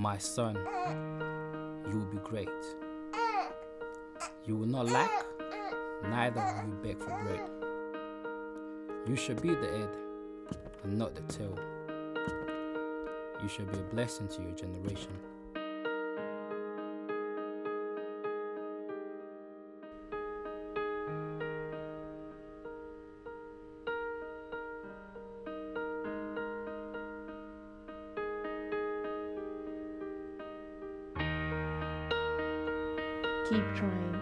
My son, you will be great. You will not lack, neither will you beg for bread. You shall be the head and not the tail. You shall be a blessing to your generation. Keep trying.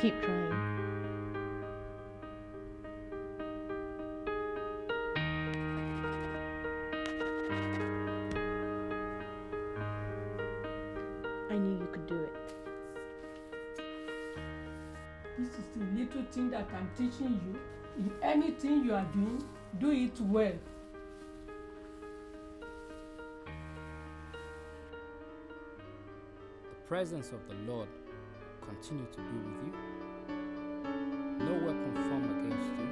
Keep trying. I knew you could do it. This is the little thing that I'm teaching you. In anything you are doing, do it well. The presence of the Lord continue to be with you. No weapon formed against you.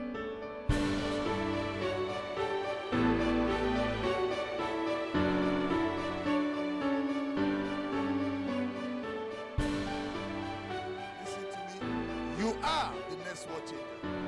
Listen to me. You are the next world changer.